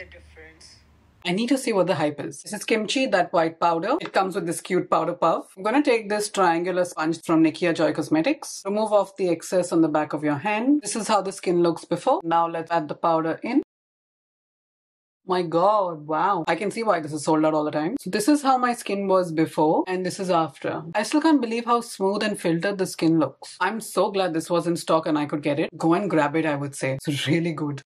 the difference. I need to see what the hype is. This is kimchi, that white powder. It comes with this cute powder puff. I'm gonna take this triangular sponge from Nikia Joy Cosmetics. Remove off the excess on the back of your hand. This is how the skin looks before. Now let's add the powder in. My god, wow. I can see why this is sold out all the time. So this is how my skin was before and this is after. I still can't believe how smooth and filtered the skin looks. I'm so glad this was in stock and I could get it. Go and grab it, I would say. It's really good.